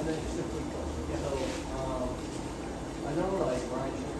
And then just a quick question. So, um, I know like Brian.